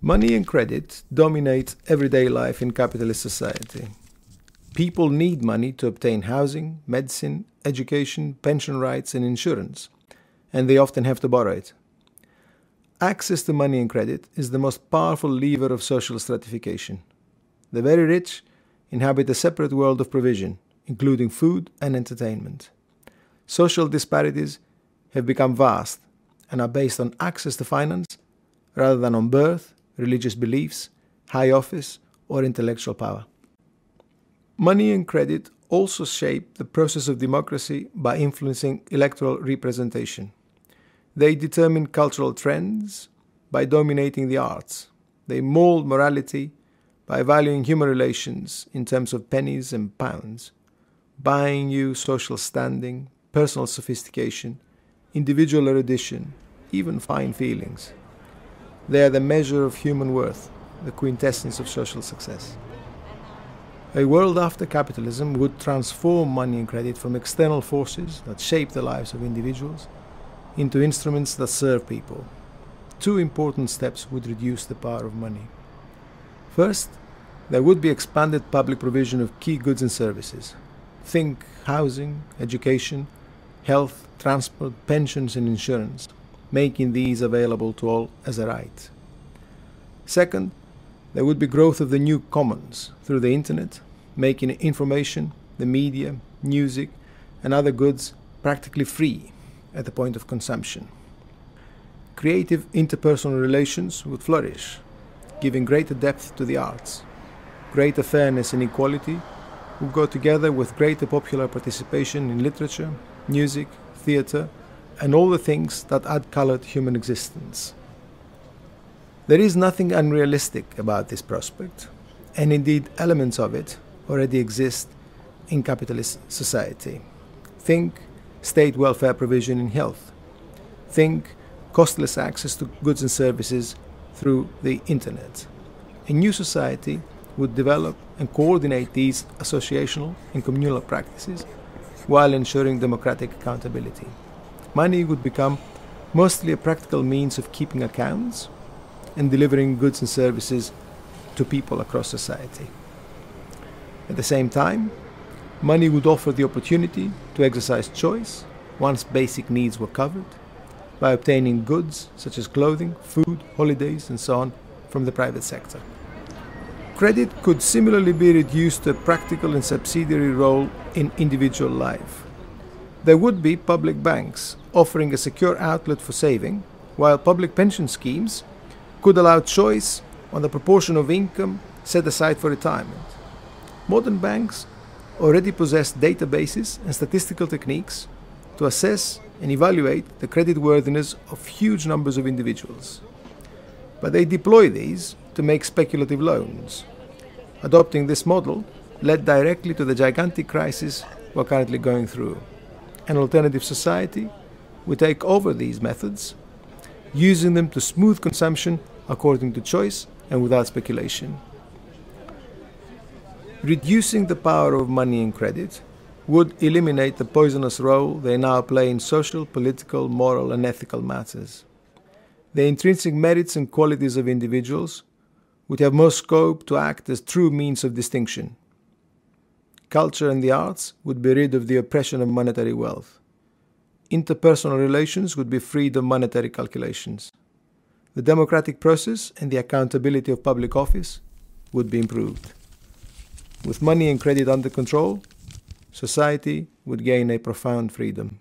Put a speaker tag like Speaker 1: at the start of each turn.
Speaker 1: Money and credit dominate everyday life in capitalist society. People need money to obtain housing, medicine, education, pension rights, and insurance, and they often have to borrow it. Access to money and credit is the most powerful lever of social stratification. The very rich inhabit a separate world of provision, including food and entertainment. Social disparities have become vast and are based on access to finance rather than on birth, religious beliefs, high office, or intellectual power. Money and credit also shape the process of democracy by influencing electoral representation. They determine cultural trends by dominating the arts. They mold morality by valuing human relations in terms of pennies and pounds, buying you social standing, personal sophistication, individual erudition, even fine feelings. They are the measure of human worth, the quintessence of social success. A world after capitalism would transform money and credit from external forces that shape the lives of individuals into instruments that serve people. Two important steps would reduce the power of money. First, there would be expanded public provision of key goods and services. Think housing, education, health, transport, pensions, and insurance making these available to all as a right. Second, there would be growth of the new commons through the internet, making information, the media, music, and other goods practically free at the point of consumption. Creative interpersonal relations would flourish, giving greater depth to the arts. Greater fairness and equality would go together with greater popular participation in literature, music, theatre, and all the things that add color to human existence. There is nothing unrealistic about this prospect, and indeed elements of it already exist in capitalist society. Think state welfare provision in health. Think costless access to goods and services through the internet. A new society would develop and coordinate these associational and communal practices while ensuring democratic accountability money would become mostly a practical means of keeping accounts and delivering goods and services to people across society. At the same time, money would offer the opportunity to exercise choice once basic needs were covered by obtaining goods such as clothing, food, holidays, and so on from the private sector. Credit could similarly be reduced to a practical and subsidiary role in individual life there would be public banks offering a secure outlet for saving, while public pension schemes could allow choice on the proportion of income set aside for retirement. Modern banks already possess databases and statistical techniques to assess and evaluate the creditworthiness of huge numbers of individuals. But they deploy these to make speculative loans. Adopting this model led directly to the gigantic crisis we're currently going through an alternative society would take over these methods, using them to smooth consumption according to choice and without speculation. Reducing the power of money and credit would eliminate the poisonous role they now play in social, political, moral, and ethical matters. The intrinsic merits and qualities of individuals would have more scope to act as true means of distinction culture and the arts would be rid of the oppression of monetary wealth. Interpersonal relations would be freed of monetary calculations. The democratic process and the accountability of public office would be improved. With money and credit under control, society would gain a profound freedom.